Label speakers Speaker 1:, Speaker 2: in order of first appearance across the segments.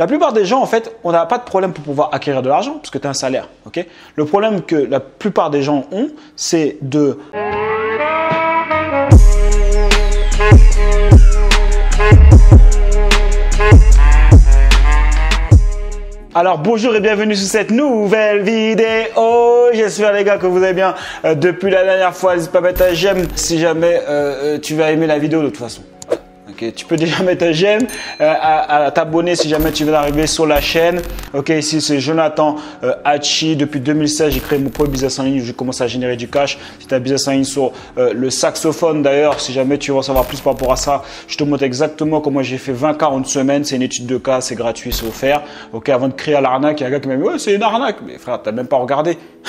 Speaker 1: La plupart des gens, en fait, on n'a pas de problème pour pouvoir acquérir de l'argent parce que tu as un salaire. ok? Le problème que la plupart des gens ont, c'est de... Alors bonjour et bienvenue sur cette nouvelle vidéo. J'espère les gars que vous allez bien euh, depuis la dernière fois. N'hésite pas à mettre un j'aime si jamais euh, euh, tu vas aimer la vidéo de toute façon tu peux déjà mettre un j'aime, euh, à, t'abonner si jamais tu veux d'arriver sur la chaîne. Ok, ici c'est Jonathan euh, Hachi. Depuis 2016, j'ai créé mon premier business en ligne où j'ai commencé à générer du cash. C'est un business en ligne sur euh, le saxophone d'ailleurs. Si jamais tu veux en savoir plus par rapport à ça, je te montre exactement comment j'ai fait 20 cas en une semaine. C'est une étude de cas, c'est gratuit, c'est offert. Ok, avant de créer l'arnaque, il y a un gars qui m'a dit ouais, c'est une arnaque. Mais frère, t'as même pas regardé.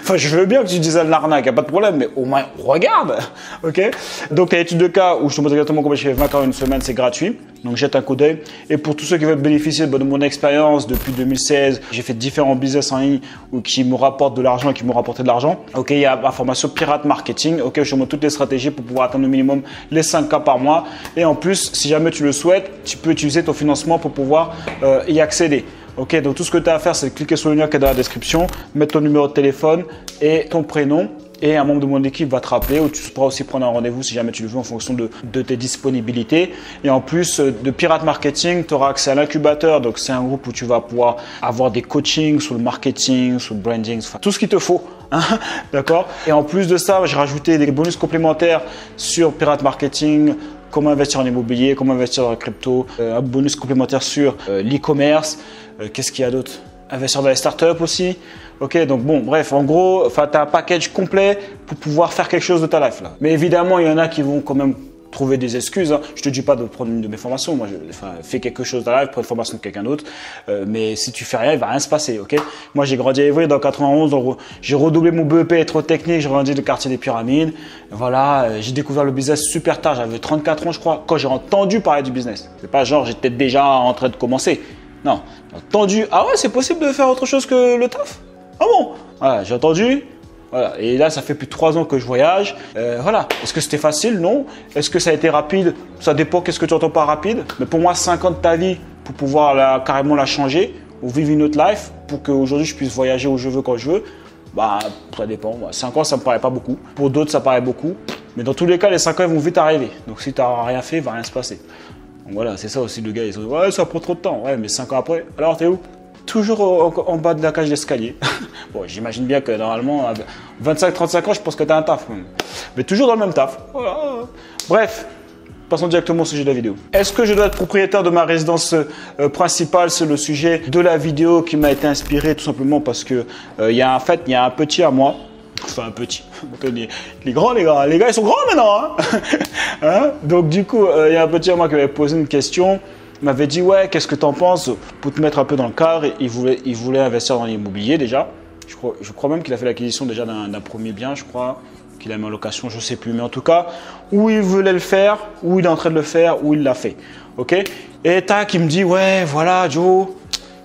Speaker 1: enfin, je veux bien que tu dises l'arnaque, n'y a pas de problème, mais au moins regarde. Ok, donc as étude de cas où je te montre exactement comment j'ai fait 20 cas une semaine, c'est gratuit. Donc jette un coup d'œil. Et pour tous ceux qui veulent bénéficier de mon expérience depuis 2016, j'ai fait différents business en ligne ou qui me rapportent de l'argent et qui m'ont rapporté de l'argent. Ok, il y a ma formation Pirate Marketing. Ok, je te montre toutes les stratégies pour pouvoir atteindre au minimum les 5 cas par mois. Et en plus, si jamais tu le souhaites, tu peux utiliser ton financement pour pouvoir euh, y accéder. Ok, donc tout ce que tu as à faire, c'est cliquer sur le lien qui est dans la description, mettre ton numéro de téléphone et ton prénom et un membre de mon équipe va te rappeler ou tu pourras aussi prendre un rendez-vous si jamais tu le veux en fonction de, tes disponibilités. Et en plus euh, de Pirate Marketing, tu auras accès à l'incubateur. Donc c'est un groupe où tu vas pouvoir avoir des coachings sur le marketing, sur le branding, tout ce qu'il te faut. Hein. D'accord? Et en plus de ça, j'ai rajouté des bonus complémentaires sur Pirate Marketing, comment investir en immobilier, comment investir dans la crypto, euh, un bonus complémentaire sur euh, l'e-commerce. Qu'est-ce qu'il y a d'autre? Investir dans les startups aussi. Ok, donc bon, bref, en gros, tu as un package complet pour pouvoir faire quelque chose de ta life là. Mais évidemment, il y en a qui vont quand même trouver des excuses. Hein. Je te dis pas de prendre une de mes formations. Moi, fais quelque chose dans la life, prends une formation de quelqu'un d'autre. Euh, mais si tu fais rien, il va rien se passer, ok? Moi, j'ai grandi à Évry dans 91. J'ai redoublé mon BEP électrotechnique. J'ai grandi le quartier des Pyramides. Voilà, euh, j'ai découvert le business super tard. J'avais 34 ans, je crois, quand j'ai entendu parler du business. C'est pas genre j'étais déjà en train de commencer. Non, entendu. Ah ouais, c'est possible de faire autre chose que le taf? Ah bon? Voilà, j'ai entendu. Et là, ça fait plus de trois ans que je voyage. Euh, voilà. Est-ce que c'était facile? Non. Est-ce que ça a été rapide? Ça dépend. Qu'est-ce que tu entends par rapide? Mais pour moi, 5 ans de ta vie pour pouvoir carrément la changer ou vivre une autre life pour qu'aujourd'hui je puisse voyager où je veux quand je veux. Bah, ça dépend. 5 ans, ça me paraît pas beaucoup. Pour d'autres, ça paraît beaucoup. Mais dans tous les cas, les 5 ans, ils vont vite arriver. Donc si tu n'as rien fait, il va rien se passer. Donc voilà, c'est ça aussi le gars. Ils disent ouais, ça prend trop de temps. Ouais, mais 5 ans après, alors t'es où? Toujours en, bas de la cage d'escalier. bon, j'imagine bien que normalement, à 25-35 ans, je pense que tu as un taf. Mais toujours dans le même taf. Bref, passons directement au sujet de la vidéo. Est-ce que je dois être propriétaire de ma résidence euh, principale? C'est le sujet de la vidéo qui m'a été inspiré tout simplement parce que euh, il y a en fait, il y a un petit à moi. Enfin, un petit. Les, les, grands, les gars, les gars, ils sont grands maintenant. Hein. hein? Donc, du coup, euh, il y a un petit à moi qui m'avait posé une question m'avait dit ouais, qu'est-ce que tu en penses pour te mettre un peu dans le cadre? Il voulait, il voulait investir dans l'immobilier déjà. Je crois, je crois même qu'il a fait l'acquisition déjà d'un premier bien, je crois, qu'il a mis en location, je sais plus. Mais en tout cas, où il voulait le faire, où il est en train de le faire, où il l'a fait. Ok? Et tac, il me dit ouais, voilà, Joe,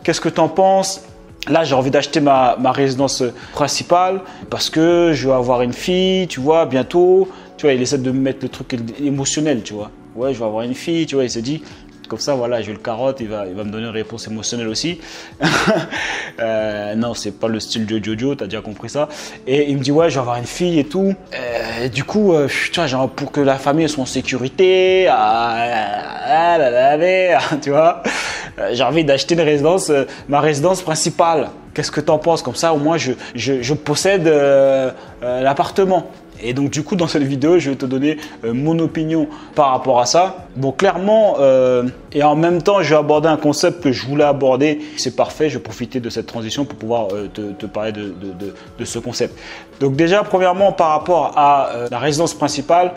Speaker 1: qu'est-ce que tu en penses? Là, j'ai envie d'acheter ma, ma, résidence principale parce que je vais avoir une fille, tu vois, bientôt. Tu vois, il essaie de mettre le truc émotionnel, tu vois. Ouais, je vais avoir une fille, tu vois. Il se dit, comme ça, voilà, je le carotte, il va, il va me donner une réponse émotionnelle aussi. euh, non, c'est pas le style de Jojo, t'as déjà compris ça. Et il me dit, ouais, je vais avoir une fille et tout. Euh, du coup, euh, tu vois, pour que la famille soit en sécurité, ah, tu vois, euh, j'ai envie d'acheter une résidence, ma résidence principale. Qu'est-ce que tu en penses? Comme ça, au moins, je, je, je possède l'appartement. Et donc du coup dans cette vidéo je vais te donner euh, mon opinion par rapport à ça. Bon clairement euh, et en même temps je vais aborder un concept que je voulais aborder. C'est parfait, je vais profiter de cette transition pour pouvoir euh, te, parler de, ce concept. Donc déjà premièrement par rapport à la résidence principale,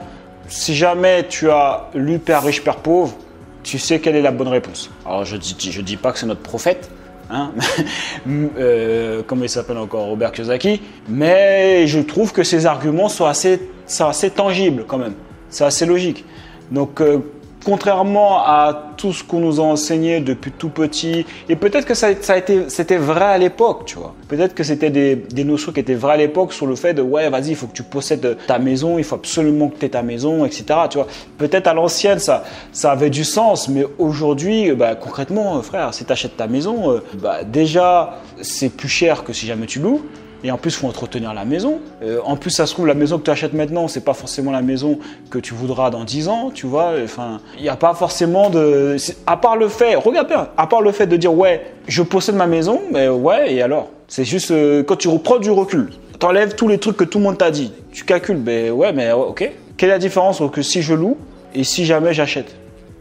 Speaker 1: si jamais tu as lu Père riche, Père pauvre, tu sais quelle est la bonne réponse. Alors je ne dis, je dis pas que c'est notre prophète, Hein euh, comment il s'appelle encore Robert Kiyosaki. Mais je trouve que ces arguments sont assez, assez tangibles quand même. C'est assez logique. Donc, euh, contrairement à tout ce qu'on nous a enseigné depuis tout petit, et peut-être que ça, a été, c'était vrai à l'époque, tu vois. Peut-être que c'était des, notions qui étaient vraies à l'époque sur le fait de ouais, vas-y, il faut que tu possèdes ta maison, il faut absolument que tu aies ta maison, etc. Tu vois. Peut-être à l'ancienne, ça, ça avait du sens, mais aujourd'hui, bah, concrètement, frère, si tu achètes ta maison, euh, bah, déjà, c'est plus cher que si jamais tu loues. Et en plus, il faut entretenir la maison. Euh, en plus, ça se trouve, la maison que tu achètes maintenant, c'est pas forcément la maison que tu voudras dans 10 ans, tu vois. Enfin, il n'y a pas forcément de. À part le fait, regarde bien, à part le fait de dire, ouais, je possède ma maison, mais ouais, et alors? C'est juste euh, quand tu reprends du recul, tu enlèves tous les trucs que tout le monde t'a dit. Tu calcules, ben ouais, mais ok. Quelle est la différence entre si je loue et si jamais j'achète?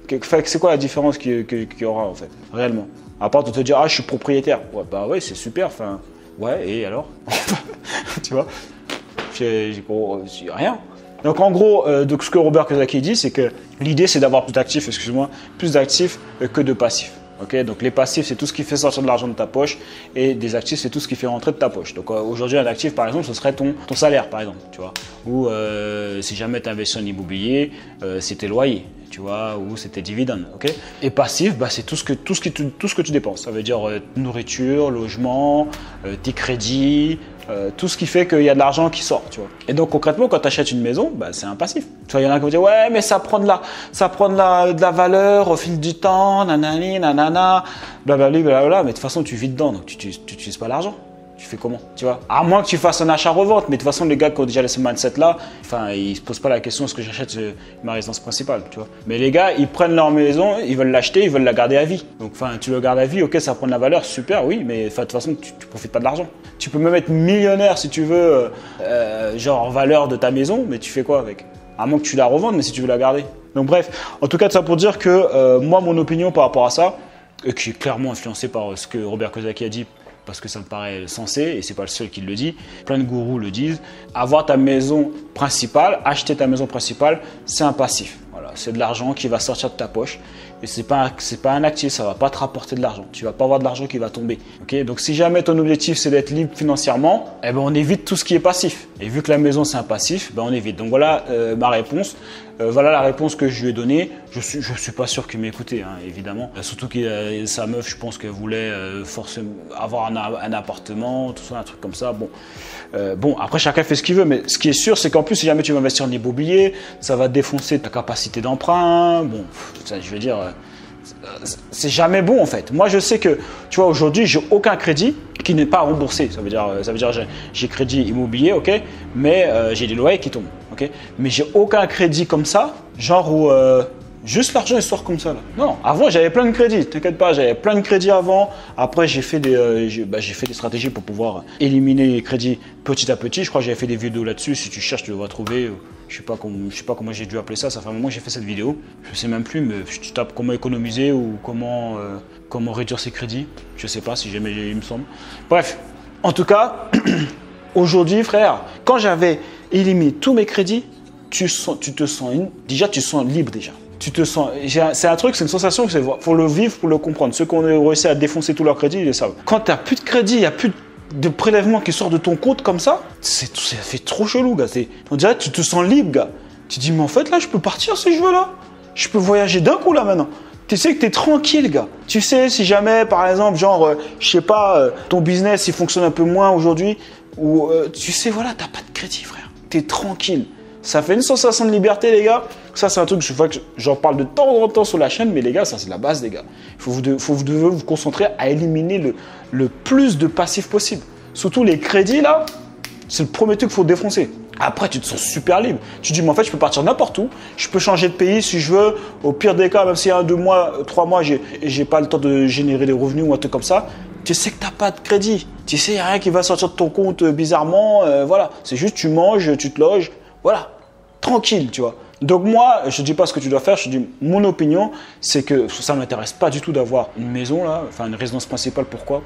Speaker 1: C'est quoi la différence qu'il y aura en fait, réellement? À part de te dire, ah, je suis propriétaire. Ouais, bah ouais, c'est super. Enfin, Ouais, et alors Tu vois J'ai rien. Donc en gros, euh, ce que Robert Kiyosaki dit, c'est que l'idée c'est d'avoir plus d'actifs, excuse-moi, plus d'actifs que de passifs. Donc les passifs c'est tout ce qui fait sortir de l'argent de ta poche et des actifs c'est tout ce qui fait rentrer de ta poche. Donc euh, aujourd'hui un actif par exemple ce serait ton, ton salaire par exemple, tu vois? Ou euh, si jamais tu investis en immobilier, c'est tes loyers tu vois, ou c'était dividende, ok? Et passif, bah, c'est tout ce que tout ce qui tout ce que tu dépenses. Ça veut dire euh, nourriture, logement, euh, tes crédits, euh, tout ce qui fait qu'il y a de l'argent qui sort, tu vois. Et donc concrètement, quand tu achètes une maison, bah, c'est un passif. Tu vois, il y en a qui vont dire ouais, mais ça prend de la, ça prend de la, de la valeur au fil du temps, nanani, nanana, blablabla, blablabla. Mais de toute façon, tu vis dedans, donc tu n'utilises pas l'argent tu fais comment Tu vois? À moins que tu fasses un achat-revente, mais de toute façon, les gars qui ont déjà ce mindset-là, enfin, ils se posent pas la question est-ce que j'achète ma résidence principale, tu vois? Mais les gars, ils prennent leur maison, ils veulent l'acheter, ils veulent la garder à vie. Donc, enfin, tu le gardes à vie, ok, ça prend de la valeur, super, oui, mais de toute façon, tu, ne profites pas de l'argent. Tu peux même être millionnaire si tu veux, euh, euh, genre en valeur de ta maison, mais tu fais quoi avec? À moins que tu la revendes, mais si tu veux la garder. Donc, bref, en tout cas, ça pour dire que euh, moi, mon opinion par rapport à ça, qui est clairement influencée par ce que Robert Kiyosaki a dit parce que ça me paraît sensé et c'est pas le seul qui le dit. Plein de gourous le disent. Avoir ta maison principale, acheter ta maison principale, c'est un passif. Voilà, c'est de l'argent qui va sortir de ta poche et c'est pas pas un actif, ça va pas te rapporter de l'argent. Tu vas pas avoir de l'argent qui va tomber. OK? Donc si jamais ton objectif c'est d'être libre financièrement, eh ben on évite tout ce qui est passif. Et vu que la maison c'est un passif, ben on évite. Donc voilà euh, ma réponse. Euh, voilà la réponse que je lui ai donnée. Je suis, je suis pas sûr qu'il m'écoutait, hein, évidemment. Euh, surtout que sa meuf, je pense qu'elle voulait forcément avoir un, un, appartement, tout ça, un truc comme ça. Bon, bon, après chacun fait ce qu'il veut, mais ce qui est sûr, c'est qu'en plus, si jamais tu vas investir en immobilier, ça va défoncer ta capacité d'emprunt. Bon, ça, je veux dire, c'est jamais bon en fait. Moi, je sais que, tu vois, aujourd'hui, j'ai aucun crédit qui n'est pas remboursé. Ça veut dire, ça veut dire j'ai crédit immobilier, ok, mais euh, j'ai des loyers qui tombent, ok. Mais j'ai aucun crédit comme ça, genre où euh, juste l'argent sort comme ça là. Non, avant j'avais plein de crédits. T'inquiète pas, j'avais plein de crédits avant. Après j'ai fait des, euh, bah, j'ai fait des stratégies pour pouvoir éliminer les crédits petit à petit. Je crois que j'avais fait des vidéos là-dessus. Si tu cherches, tu devras trouver. Je sais pas comment, je sais pas comment j'ai dû appeler ça. Ça fait un moment que j'ai fait cette vidéo. Je sais même plus, mais tu tapes comment économiser ou comment euh, comment réduire ses crédits. Je sais pas si jamais il me semble. Bref, en tout cas, aujourd'hui, frère, quand j'avais éliminé tous mes crédits, tu te sens déjà, tu sens libre déjà. Tu te sens, c'est un truc, c'est une sensation, il faut le vivre pour le comprendre. Ceux qui ont réussi à défoncer tous leurs crédits, ils le savent. Quand tu n'as plus de crédit, il n'y a plus de de prélèvements qui sortent de ton compte comme ça, c'est, ça fait trop chelou, gars. On dirait tu te sens libre, gars. Tu dis, mais en fait, là, je peux partir si je veux, là. Je peux voyager d'un coup, là, maintenant. Tu sais que tu es tranquille, gars. Tu sais, si jamais, par exemple, genre, euh, je sais pas, euh, ton business, il fonctionne un peu moins aujourd'hui, ou euh, tu sais, voilà, t'as pas de crédit, frère. Tu es tranquille. Ça fait une sensation de liberté, les gars. Ça, c'est un truc, je vois que j'en parle de temps en temps sur la chaîne, mais les gars, ça, c'est la base, les gars. Il faut vous, devez vous concentrer à éliminer le, le plus de passifs possible. Surtout les crédits, là, c'est le premier truc qu'il faut défoncer. Après, tu te sens super libre. Tu te dis, mais en fait, je peux partir n'importe où. Je peux changer de pays si je veux. Au pire des cas, même si y un, deux mois, trois mois, j'ai, pas le temps de générer des revenus ou un truc comme ça. Tu sais que tu n'as pas de crédit. Tu sais, n'y a rien qui va sortir de ton compte euh, bizarrement. Euh, voilà. C'est juste, tu manges, tu te loges. Voilà tranquille, tu vois. Donc moi, je ne dis pas ce que tu dois faire, je dis mon opinion, c'est que ça ne m'intéresse pas du tout d'avoir une maison là, enfin une résidence principale, pourquoi?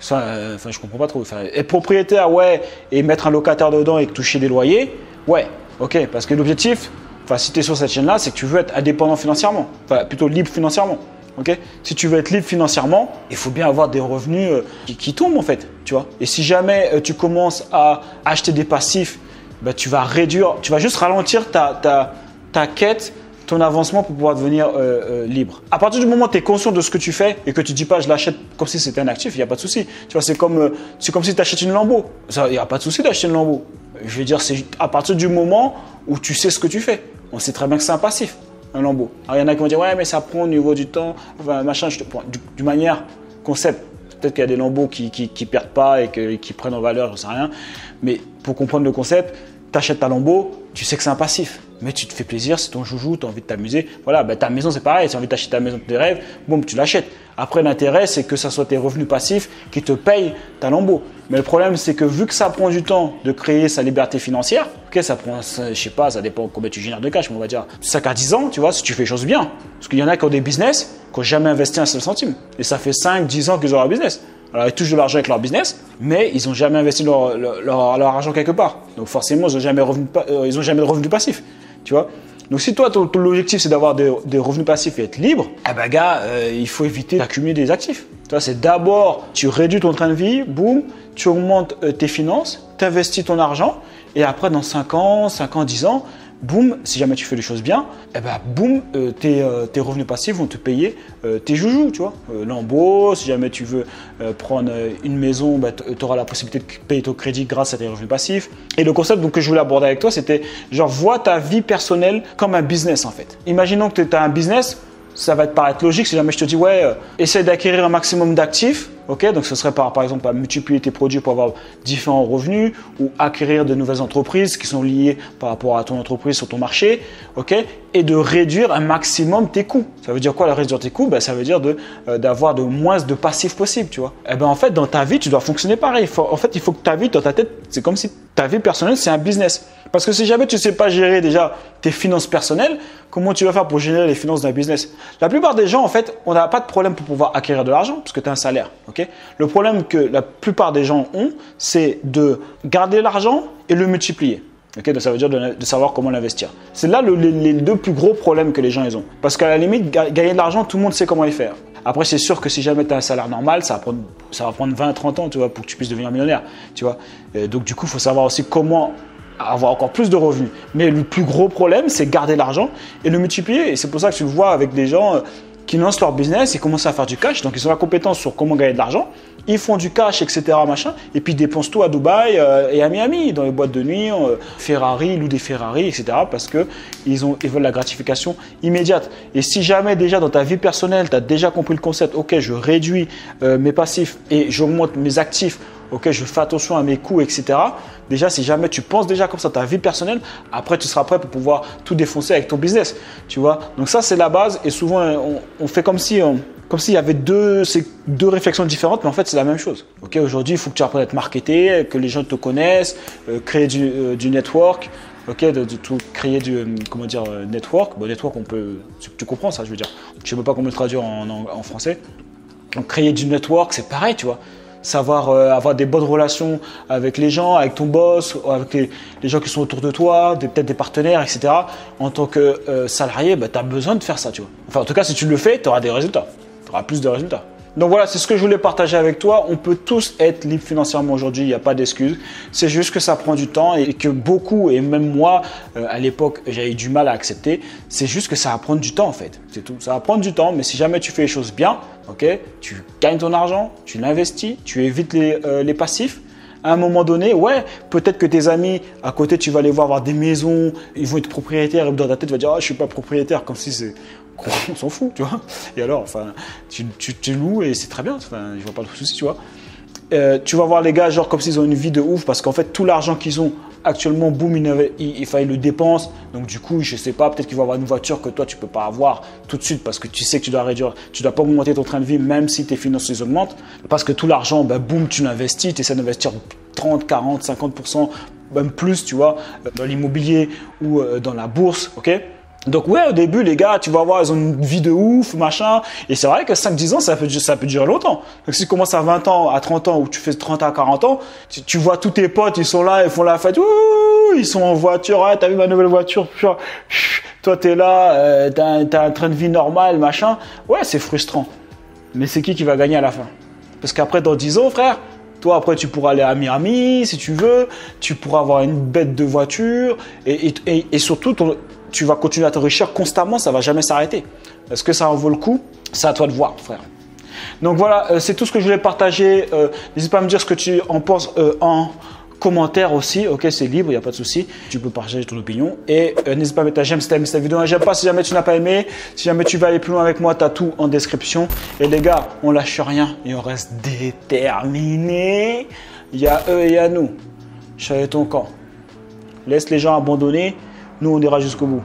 Speaker 1: Ça, euh, enfin, je comprends pas trop. Enfin, être propriétaire, ouais, et mettre un locataire dedans et toucher des loyers, ouais, ok. Parce que l'objectif, enfin, si tu es sur cette chaîne-là, c'est que tu veux être indépendant financièrement, enfin, plutôt libre financièrement. ok? Si tu veux être libre financièrement, il faut bien avoir des revenus euh, qui, tombent en fait, tu vois? Et si jamais euh, tu commences à acheter des passifs bah, tu vas réduire, tu vas juste ralentir ta, ta, ta quête ton avancement pour pouvoir devenir euh, euh, libre. À partir du moment où tu es conscient de ce que tu fais et que tu dis pas je l'achète comme si c'était un actif, il n'y a pas de souci. Tu vois, c'est comme, euh, comme si tu achètes une Lambo. Il n'y a pas de souci d'acheter une Lambo. Je veux dire, c'est à partir du moment où tu sais ce que tu fais. On sait très bien que c'est un passif, un Lambo. Alors il y en a qui vont dire ouais mais ça prend au niveau du temps, enfin machin, je te prends du manière concept. Peut-être qu'il y a des lambeaux qui, qui, perdent pas et que- qui prennent en valeur, j'en sais rien. Mais pour comprendre le concept, tu achètes ta lambeau, tu sais que c'est un passif. Mais tu te fais plaisir, c'est ton joujou, tu as envie de t'amuser. Voilà, ben, ta maison c'est pareil, tu as envie d'acheter ta maison de tes rêves, boum, tu l'achètes. Après, l'intérêt, c'est que ça soit tes revenus passifs qui te payent ta lambeau. Mais le problème, c'est que vu que ça prend du temps de créer sa liberté financière, ok, ça prend, je sais pas, ça dépend combien tu génères de cash, mais on va dire 5 à 10 ans, tu vois, si tu fais les choses bien. Parce qu'il y en a qui ont des business, qui n'ont jamais investi un seul centime. Et ça fait 5, 10 ans qu'ils ont leur business. Alors, ils touchent de l'argent avec leur business, mais ils n'ont jamais investi leur, leur, argent quelque part. Donc, forcément, ils n'ont jamais, euh, jamais de revenus passifs. Tu vois Donc, si toi, ton, ton objectif, c'est d'avoir des, des revenus passifs et être libre, eh ben, gars, euh, il faut éviter d'accumuler des actifs. Tu vois, c'est d'abord, tu réduis ton train de vie, boum, tu augmentes euh, tes finances, tu investis ton argent, et après, dans 5 ans, 5 ans, 10 ans, boum, si jamais tu fais les choses bien, eh ben, boum, euh, tes, euh, revenus passifs vont te payer euh, tes joujoux, tu vois. Lambeau, si jamais tu veux prendre une maison, tu auras la possibilité de payer ton crédit grâce à tes revenus passifs. Et le concept donc, que je voulais aborder avec toi, c'était genre, vois ta vie personnelle comme un business en fait. Imaginons que tu as un business, ça va te paraître logique si jamais je te dis, ouais, essaie d'acquérir un maximum d'actifs. Ok, donc ce serait par, par exemple multiplier tes produits pour avoir différents revenus ou acquérir de nouvelles entreprises qui sont liées par rapport à ton entreprise sur ton marché. Et de réduire un maximum tes coûts. Ça veut dire quoi, la réduire tes coûts? Ben, Ça veut dire de, euh, d'avoir de moins de passifs possible, tu vois. Et ben en fait, dans ta vie, tu dois fonctionner pareil. En fait, il faut que ta vie, dans ta tête, c'est comme si ta vie personnelle, c'est un business. Parce que si jamais tu ne sais pas gérer déjà tes finances personnelles, comment tu vas faire pour gérer les finances d'un business? La plupart des gens, en fait, on n'a pas de problème pour pouvoir acquérir de l'argent parce que tu as un salaire. ok? Le problème que la plupart des gens ont, c'est de garder l'argent et le multiplier. Ok, donc ça veut dire de, savoir comment l'investir. C'est là le- les, deux plus gros problèmes que les gens ils ont. Parce qu'à la limite, ga- gagner de l'argent, tout le monde sait comment y faire. Après, c'est sûr que si jamais tu as un salaire normal, ça va prendre, ça va prendre 20-30 ans tu vois, pour que tu puisses devenir millionnaire. Tu vois. Euh, donc du coup, il faut savoir aussi comment avoir encore plus de revenus. Mais le plus gros problème, c'est garder l'argent et le multiplier. Et c'est pour ça que tu le vois avec des gens euh, qui lancent leur business et commencent à faire du cash. Donc ils ont la compétence sur comment gagner de l'argent. Ils font du cash, etc. Machin, et puis ils dépensent tout à Dubaï euh, et à Miami, dans les boîtes de nuit, euh, Ferrari, louent des Ferrari, etc. Parce que ils, ils veulent la gratification immédiate. Et si jamais déjà dans ta vie personnelle, tu as déjà compris le concept, ok, je réduis euh, mes passifs et j'augmente mes actifs ok, je fais attention à mes coûts, etc. Déjà, si jamais tu penses déjà comme ça ta vie personnelle, après tu seras prêt pour pouvoir tout défoncer avec ton business, tu vois. Donc ça, c'est la base. Et souvent, on, on fait comme si, on- comme s'il y avait deux, deux réflexions différentes, mais en fait, c'est la même chose. Ok, aujourd'hui, il faut que tu apprennes à te marketer, que les gens te connaissent, euh, créer du, euh, du network. Ok, de, tout créer du euh, comment dire network. Network, on peut, tu, comprends ça, je veux dire. Je ne sais pas comment le traduire en, en- français. Créer du network, c'est pareil, tu vois. Savoir avoir des bonnes relations avec les gens, avec ton boss, avec les, les gens qui sont autour de toi, peut-être des partenaires, etc. En tant que salarié, bah, tu as besoin de faire ça, tu vois. Enfin, en tout cas, si tu le fais, tu auras des résultats. Auras plus de résultats. Donc voilà, c'est ce que je voulais partager avec toi. On peut tous être libres financièrement aujourd'hui, il n'y a pas d'excuse. C'est juste que ça prend du temps et que beaucoup, et même moi, euh, à l'époque, j'avais du mal à accepter. C'est juste que ça va prendre du temps en fait. C'est tout. Ça va prendre du temps, mais si jamais tu fais les choses bien, ok, tu gagnes ton argent, tu l'investis, tu évites les, euh, passifs. À un moment donné, ouais, peut-être que tes amis à côté, tu vas les voir avoir des maisons, ils vont être propriétaires, et dans ta tête, tu vas dire, ah, je suis pas propriétaire, comme si c'est. On s'en fout, tu vois. Et alors, enfin, tu, tu, tu loues et c'est très bien, enfin, je vois pas de souci, tu vois. Euh, tu vas voir les gars, genre comme s'ils ont une vie de ouf, parce qu'en fait, tout l'argent qu'ils ont actuellement, boum, ils, ils le dépensent. Donc, du coup, je sais pas, peut-être qu'ils vont avoir une voiture que toi, tu peux pas avoir tout de suite, parce que tu sais que tu dois réduire, tu dois pas augmenter ton train de vie, même si tes finances augmentent. Parce que tout l'argent, bah, boum, tu l'investis, tu essaies d'investir 30, 40, 50%, même plus, tu vois, dans l'immobilier ou euh, dans la bourse, ok? Donc ouais, au début, les gars, tu vas voir, ils ont une vie de ouf, machin. Et c'est vrai que 5-10 ans, ça peut, ça peut durer longtemps. Donc si tu commences à 20 ans, à 30 ans, ou tu fais 30 à 40 ans, tu, vois tous tes potes, ils sont là, ils font la fête, ouh, ils sont en voiture, ouais, t'as vu ma nouvelle voiture, Putain, toi t'es là, euh, t'as un- train de vie normal, machin. Ouais, c'est frustrant. Mais c'est qui qui va gagner à la fin? Parce qu'après, dans 10 ans, frère, toi, après, tu pourras aller à Miami si tu veux, tu pourras avoir une bête de voiture, et- et surtout, ton- tu vas continuer à t'enrichir constamment, ça va jamais s'arrêter. Est-ce que ça en vaut le coup? C'est à toi de voir, frère. Donc voilà, euh, c'est tout ce que je voulais partager. Euh, n'hésite pas à me dire ce que tu en penses euh, en commentaire aussi. Ok, c'est libre, il n'y a pas de souci. Tu peux partager ton opinion. Et n'hésite pas à mettre un j'aime si tu aimé cette vidéo. Un j'aime pas si jamais tu n'as pas aimé. Si jamais tu veux aller plus loin avec moi, tu as tout en description. Et les gars, on lâche rien et on reste déterminé. Il y a eux et il y a nous. Je ton camp. Laisse les gens abandonnés. Nous, on ira jusqu'au bout.